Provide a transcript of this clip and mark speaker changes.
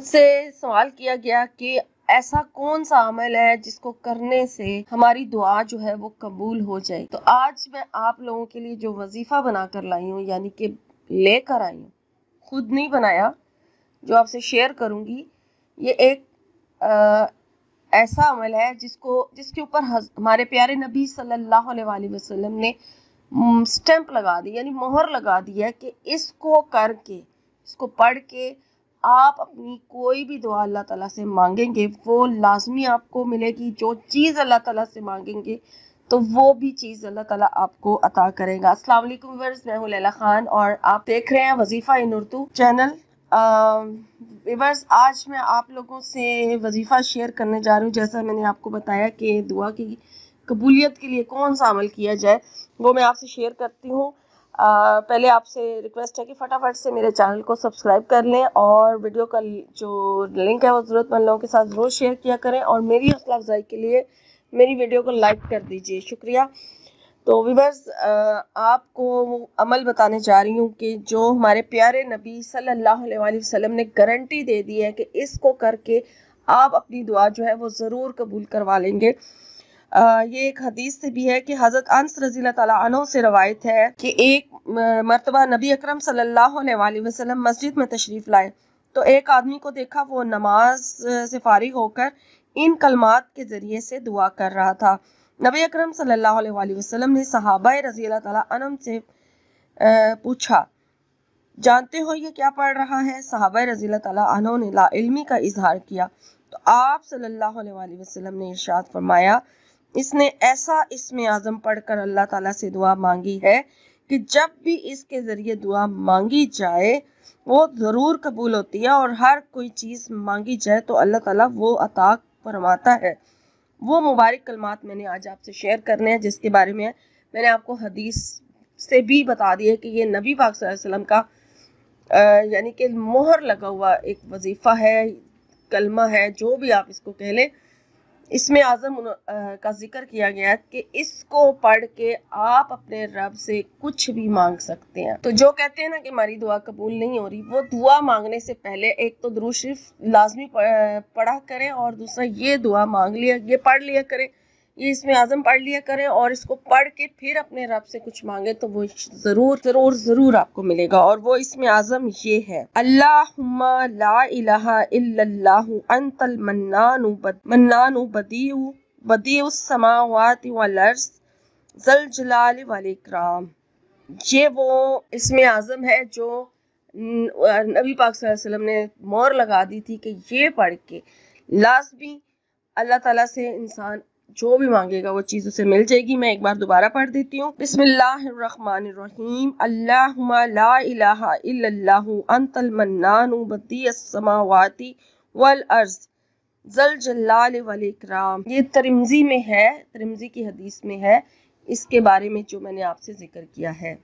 Speaker 1: मुझसे सवाल किया गया कि ऐसा कौन सा अमल है जिसको करने से हमारी दुआ जो है वो कबूल हो जाए? तो आज मैं आप लोगों के लिए जो वजीफा बना कर लाई हूँ यानी कि लेकर आई हूँ खुद नहीं बनाया जो आपसे शेयर करूँगी ये एक आ, ऐसा अमल है जिसको जिसके ऊपर हमारे प्यारे नबी सल्लल्लाहु अलैहि वसल्लम ने स्टैंप लगा दी यानी मोहर लगा दी है कि इसको करके इसको पढ़ के आप अपनी कोई भी दुआ अल्लाह ताला से मांगेंगे, वो लाजमी आपको मिलेगी। जो चीज़ अल्लाह ताला से मांगेंगे तो वो भी चीज़ अल्लाह ताला आपको अता करेगा। अस्सलाम वालेकुम मैं हूँ लैला खान और आप देख रहे हैं वजीफ़ा इन उर्दू चैनल। विवर्स आज मैं आप लोगों से वजीफ़ा शेयर करने जा रही हूँ। जैसा मैंने आपको बताया कि दुआ की कबूलियत के लिए कौन सा अमल किया जाए, वो मैं आपसे शेयर करती हूँ। पहले आपसे रिक्वेस्ट है कि फटाफट से मेरे चैनल को सब्सक्राइब कर लें और वीडियो का जो लिंक है वो ज़रूरतमंद लोगों के साथ ज़रूर शेयर किया करें और मेरी हौसला अफजाई के लिए मेरी वीडियो को लाइक कर दीजिए। शुक्रिया। तो विवर्स आपको अमल बताने जा रही हूँ कि जो हमारे प्यारे नबी सल्लल्लाहु अलैहि वसल्लम ने गारंटी दे दी है कि इसको करके आप अपनी दुआ जो है वो ज़रूर कबूल करवा लेंगे। ये एक हदीस से भी है कि हज़रत अंस रज़ी तला से रवायत है कि एक मरतबा नबी अकरम सल्लल्लाहु वसल्लम मस्जिद में तशरीफ़ लाए। तो एक आदमी को देखा, वो नमाज़ से फारिग होकर इन कलमात के ज़रिए से दुआ कर रहा था। नबी अकरम सल्लल्लाहु वसल्लम ने सहाबा रज़ी तला से पूछा, जानते हो ये क्या पढ़ रहा है? सहाबा रज़ी तला ने ला इल्मी का इजहार किया। तो आप सल्लल्लाहु अलैहि वसल्लम ने इरशाद फरमाया इसने ऐसा इसमें आज़म पढ़कर अल्लाह ताला से दुआ मांगी है कि जब भी इसके ज़रिए दुआ मांगी जाए, वो ज़रूर कबूल होती है और हर कोई चीज़ मांगी जाए तो अल्लाह ताला वो अता फरमाता है। वो मुबारक कलमात मैंने आज आपसे शेयर करने हैं, जिसके बारे में मैंने आपको हदीस से भी बता दिया कि ये नबी पाक वसल्लम का यानी कि मोहर लगा हुआ एक वजीफ़ा है, कलमा है, जो भी आप इसको कह लें इसमें आज़म का ज़िक्र किया गया है कि इसको पढ़ के आप अपने रब से कुछ भी मांग सकते हैं। तो जो कहते हैं ना कि हमारी दुआ कबूल नहीं हो रही, वो दुआ मांगने से पहले एक तो दुरू शरीफ लाजमी पढ़ा करें और दूसरा ये दुआ मांग लिया, ये पढ़ लिया करें। ये इसमें आज़म पढ़ लिया करें और इसको पढ़ के फिर अपने रब से कुछ मांगे तो वो ज़रूर ज़रूर ज़रूर आपको मिलेगा। और वो इसमें आज़म ये है अल्लाह मन्नानु वल ये वो इसमें आज़म है जो नबी पाक वसल्लम ने मोर लगा दी थी कि ये पढ़ के लाजमी अल्लाह ताला से इंसान जो भी मांगेगा वो चीज़ उसे मिल जाएगी। मैं एक बार दोबारा पढ़ देती हूँ। बदियस समावाति वल अर्ज़। जल जलाल वल इकराम। ये तरमजी में है, तरमजी की हदीस में है। इसके बारे में जो मैंने आपसे ज़िक्र किया है।